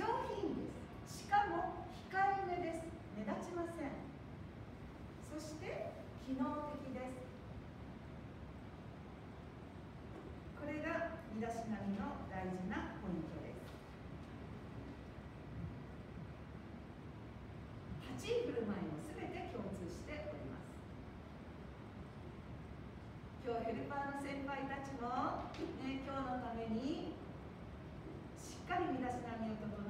上品です。しかも控えめです。目立ちません。そして機能的です。これが身だしなみの大事なポイントです。立ち居振る舞いも全て共通しております。今日ヘルパーの先輩たちも、ね、今日のためにしっかり身だしなみを整え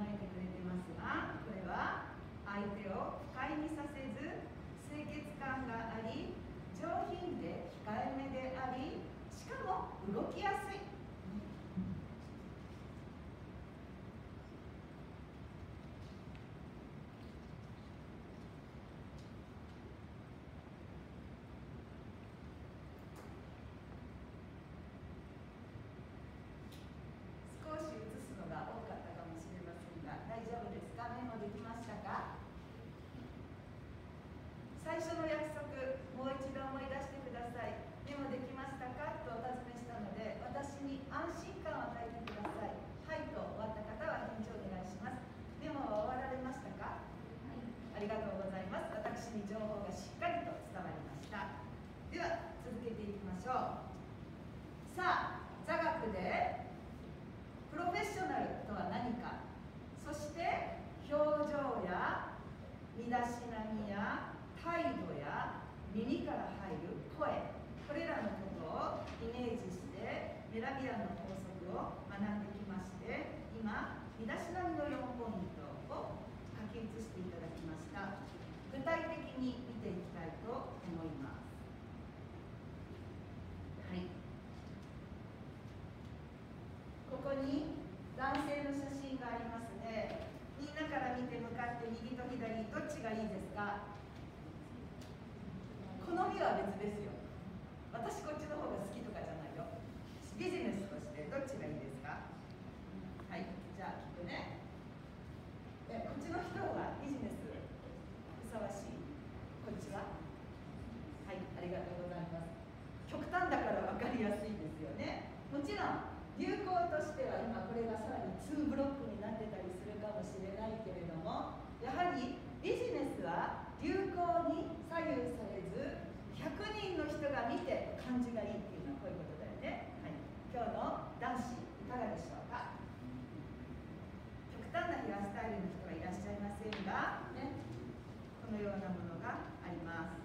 ですか好みは別ですよ。私こっちの方が好きとかじゃないよ。ビジネスとしてどっちがいいですか？はいじゃあ聞くね。えこっちの人はビジネスふさわしい？こっちは？はいありがとうございます。極端だから分かりやすいですよね。もちろん流行としては今これがさらに2ブロックになってたりするかもしれないけれどもやはりビジネスは流行に左右されず100人の人が見て感じがいいっていうのはこういうことだよね、はい、今日の男子いかがでしょうか？極端なヘアスタイルの人はいらっしゃいませんが、ね、このようなものがあります。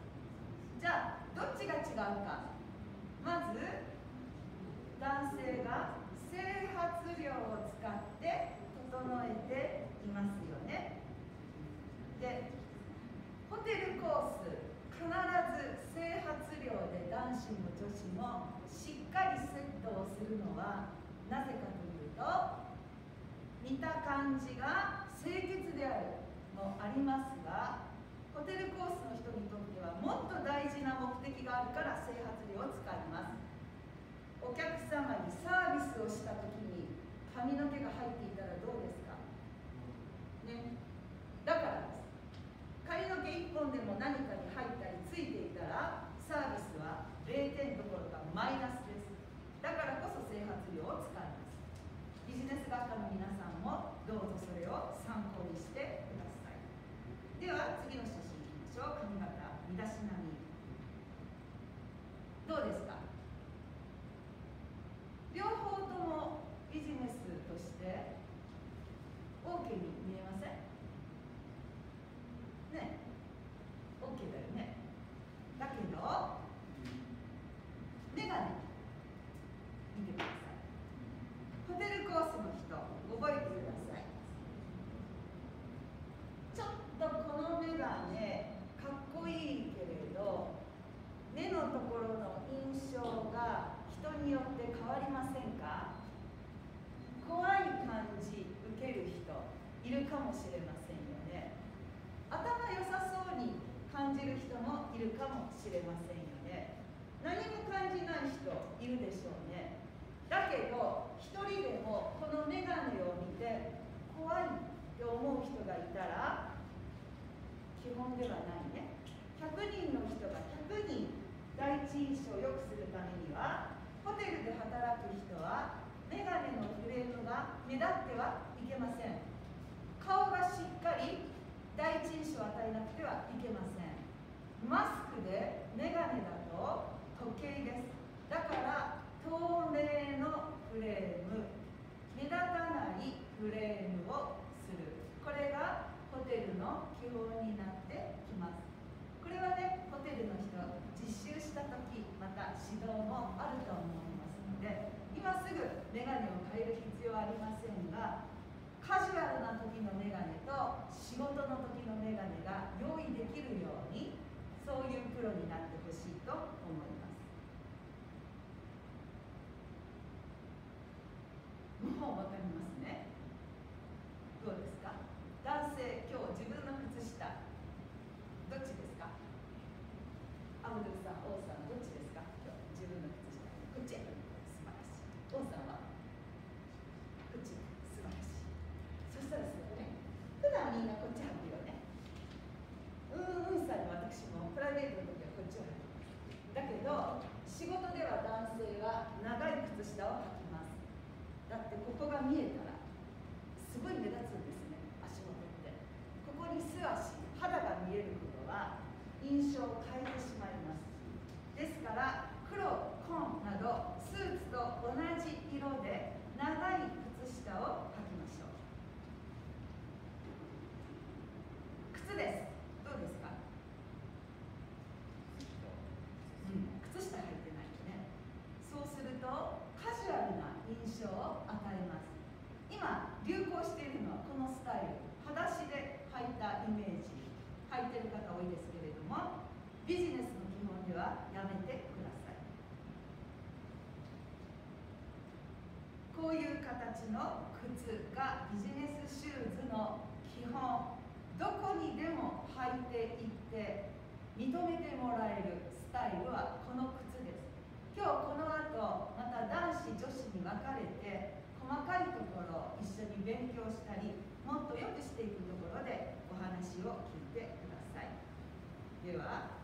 じゃあどっちが違うか？まず男性が整髪量を使って整えていますよねでホテルコース必ず整髪量で男子もしっかりセットをするのはなぜかというと見た感じが清潔であるもありますがホテルコースの人にとってはもっと大事な目的があるから整髪量を使います。お客様にサービスをした時に髪の毛が入っていたらどうですかねだからです髪の毛1本でも何かに入ったりついていたらサービスは0点どころかマイナスですだからこそ整髪量を使います姿の皆さんもどうぞそれを参考にしてくださいでは次の写真いきましょう髪型身だしなみどうですか両方ともビジネスとして OK に見えませんね OK だよねだけどメガネ見てくださいホテルコースの人覚えてくださいちょっとこのメガネかっこいいけれど目のところの印象が人によって変わりませんか怖い感じ受ける人いるかもしれませんよね。頭良さそうに感じる人もいるかもしれませんよね。何も感じない人いるでしょうね。だけど一人でもこの眼鏡を見て怖いって思う人がいたら基本ではないね。100人の人が100人第一印象を良くするためにはホテルで働く人は眼鏡のフレームが目立ってはいけませんぱり第一印象を与えなくてはいけませんマスクでメガネだと時計です。だから透明のフレーム。目立たないフレームをする。これがホテルの基本になってきます。これはねホテルの人実習した時また指導もあると思いますので今すぐメガネを変える必要はありませんがカジュアルな時のメガネと仕事の時のメガネが用意できるようにそういうプロになってほしいと思いますもう分かりますねどうですか男性今日自分の靴下どっちですかアムドルさん王さんどっちですか今日自分の靴下こっち素晴らしい王さんはこっち素晴らしいそしたらですね普段みんなこっち履くよねうんうんさんに私もプライベートの時はこっちを履きますだけど仕事では男性は長い靴下を履きます。だってここが見えたらすごい目立つんですね足元って。ここに素足肌が見えることは印象を変えてしまいますですから黒紺などスーツと同じ色で長い靴下を履きましょう靴ですどうですかうん靴下履いてないとねそうするとカジュアルな印象を与えます今流行しているのはこのスタイル裸足で履いたイメージ履いてる方多いですけれどもビジネスの基本ではやめてくださいこういう形の靴がビジネスシューズの基本どこにでも履いていって認めてもらえるスタイルはこの靴です。今日この後また男子女子に分かれて細かいところを一緒に勉強したりもっと良くしていくところでお話を聞いてください。では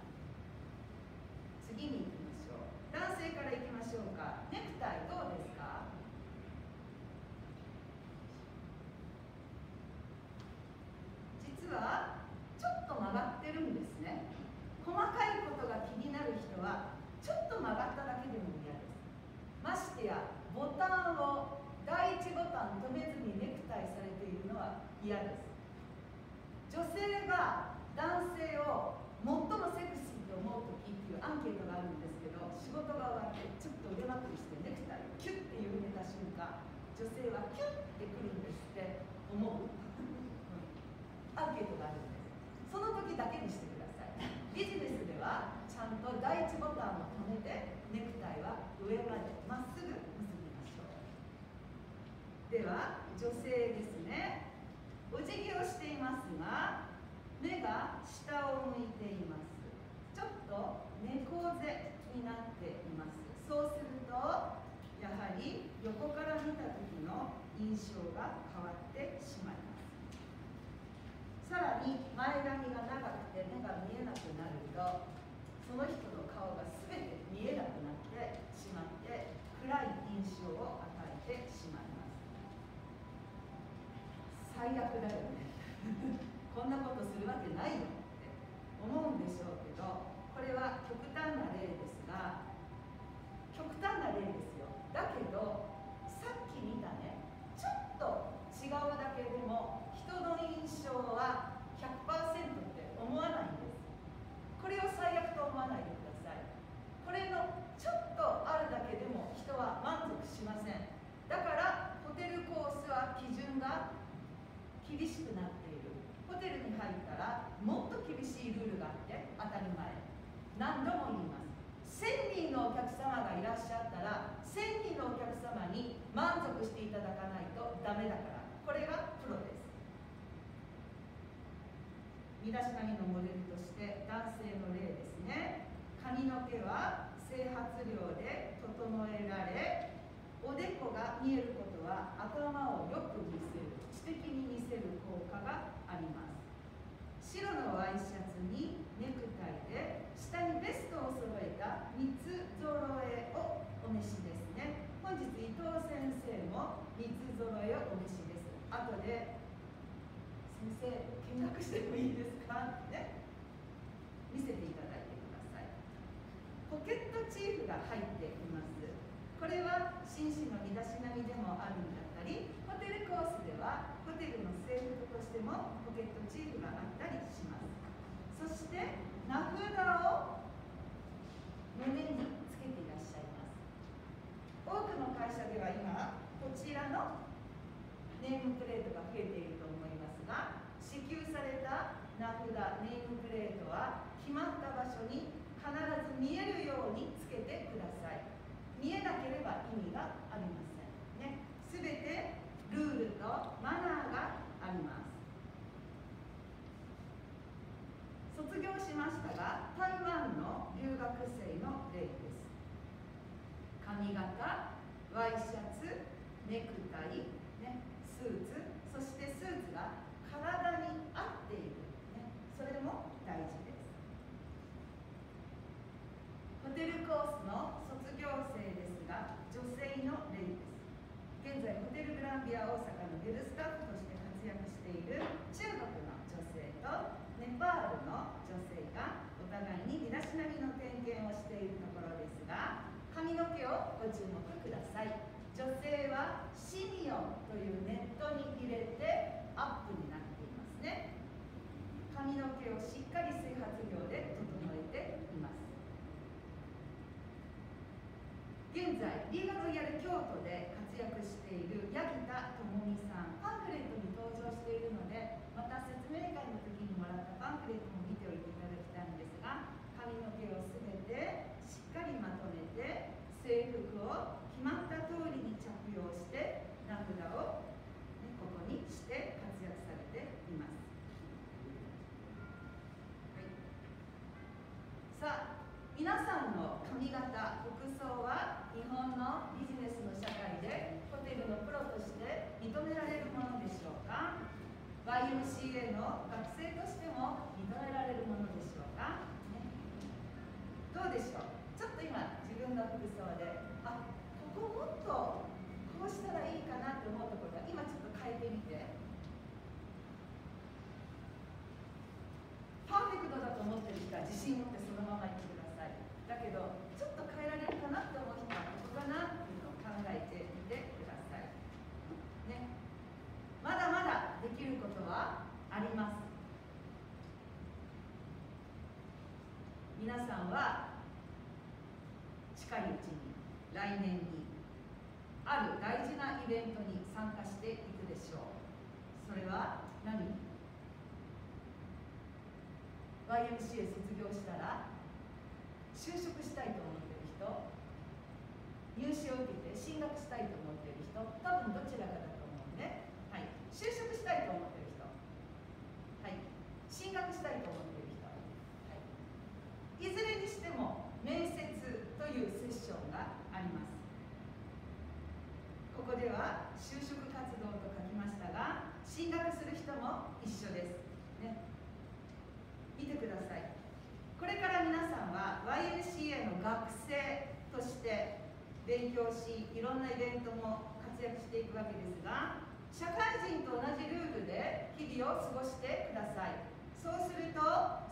次に行きましょう。男性からいきましょうか。ネクタイどうですか？実はちょっと曲がってるんですね細かいことが気になる人はちょっと曲がっただけでも嫌です。ましてやボタンを第一ボタン止めずにネクタイされているのは嫌です。女性が男性を最もセクシーと思う時っていうアンケートがあるんですけど仕事が終わってちょっと腕まくりしてネクタイをキュッて緩めた瞬間女性はキュッてくるんですって思う。アンケートがあるんです。その時だけにしてくださいビジネスではちゃんと第一ボタンを止めてネクタイは上までまっすぐ結びましょう。では女性ですね。お辞儀をしていますが目が下を向いています。ちょっと猫背になっています。そうするとやはり横から見た時の印象が変わってしまいます。さらに前髪が長くて目が見えなくなるとその人の顔が全て見えなくなってしまって暗い印象を与えてしまいます。最悪だよね。こんなことするわけないよって思うんでしょうけどこれは極端な例ですが極端な例ですよ。だけどさっき見たねちょっと違うだけでも人の印象は100%って思わないんですこれを最悪と思わないでくださいこれのちょっとあるだけでも人は満足しませんだからホテルコースは基準が厳しくなっているホテルに入ったらもっと厳しいルールがあって当たり前何度も言います1000人のお客様がいらっしゃったら1000人のお客様に満足していただかないとダメだからこれがプロです身だしなみのモデルとして男性の例ですね。髪の毛は整髪量で整えられおでこが見えることは頭をよく見せる知的に見せる効果があります。白のワイシャツにネクタイで下にベストを揃えた三つ揃えをお召しですね。本日伊藤先生も三つ揃えをお召しです。後で先生見学してもいいですかね見せていただいてください。ポケットチーフが入っています。これは紳士の身だしなみでもあるんだったりホテルコースではホテルの制服としてもポケットチーフがあったりします。そして名札を胸につけていらっしゃいます。多くの会社では今こちらのネームプレートが増えていると思いますが支給された名札ネームプレートは決まった場所に必ず見えるようにつけてください。見えなければ意味がありません。ね。すべてルールとマナーがあります。卒業しましたが台湾の留学生の例です。髪型ワイシャツネクタイ、ね、スーツそしてスーツが体に合っている、ね、それも大事ですホテルコースの卒業生ですが女性の例です現在ホテルグランビア大阪のビルスタッフとして活躍している中国の女性とネパールの女性がお互いに身だしなみの点検をしているところですが髪の毛をご注目ください女性はシミオンというネットに入れてアップになっていますね髪の毛をしっかり整髪料で整えています。現在リーガロイヤル京都で活躍している八木田智美さんパンフレットに登場しているのでまた説明会の時にもらったパンフレットも見ておいていただきたいんですが髪の毛をすべてしっかりまとめて制服を決まった通りに着用して名札を、ね、ここにして活躍されています、はい、さあ皆さんの髪型服装は日本のビジネスの社会でホテルのプロとして認められるものでしょうか？YMCA の学生としても認められるものでしょうか、ね、どうでしょう？ちょっと今自分の服装であここもっとこうしたらいいかなって思うところが今ちょっと変えてみて。パーフェクトだと思ってる人は自信持ってそのままいってくださいだけどちょっと変えられるかなって思う人はここかなっていうのを考えてみてくださいねまだまだできることはあります皆さんは近いうちに来年にある大事なイベントに参加していくでしょう。それは何？YMCA 卒業したら就職したいと思ってる人入試を受けて進学したいと思ってる人多分どちらかだと思うね。はい。就職したいと思ってる人。はい。進学したいと思ってる人、しても面接というセッションがあります。ここでは就職活動と書きましたが進学する人も一緒です。ね。見てください。これから皆さんは YMCA の学生として勉強しいろんなイベントも活躍していくわけですが社会人と同じルールで日々を過ごしてください。そうすると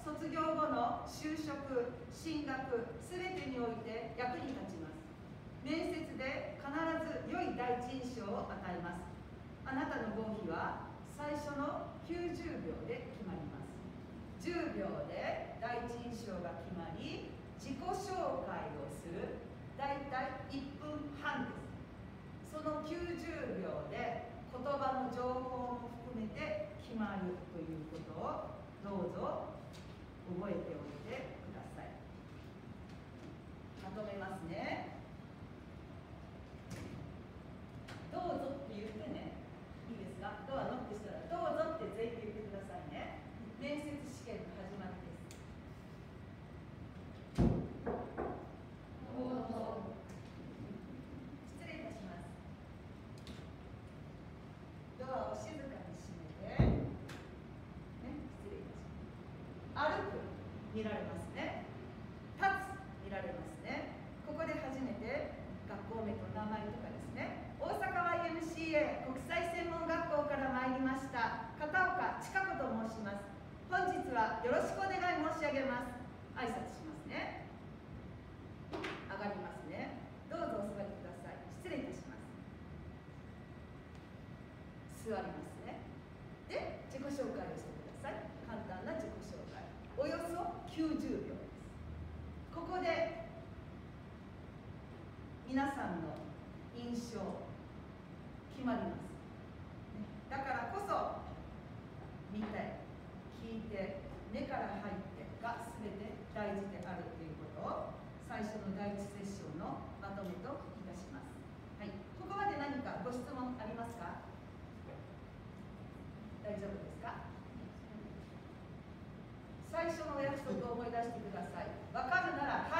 卒業後の就職進学全てにおいて役に立ちます。面接で必ず良い第一印象を与えます。あなたの合否は最初の90秒で決まります。10秒で第一印象が決まり自己紹介をするだいたい1分半です。その90秒で言葉の情報も含めて決まるということをどうぞ覚えておいてください。まとめますね。どうぞって言ってね。いいですか？ドアノックしたらどうぞってぜひ言ってくださいね。面接試験が始まりです。見られますね。立つ見られますね。ここで初めて学校名と名前とかですね。大阪 YMCA 国際専門学校から参りました。片岡千佳子と申します。本日はよろしくお願い申し上げます。挨拶しますね。上がりますね。どうぞお座りください。失礼いたします。座ります。90秒です。ここで皆さんの印象決まります、ね、だからこそ見て聞いて目から入ってが全て大事であるということを最初の第一セッションのまとめといたします、はい、ここまで何かご質問ありますか？大丈夫ですか？最初のお約束を思い出してください。分かるならはい。